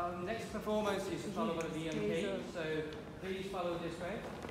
Um, next performance is followed by the EMP, so please follow this way.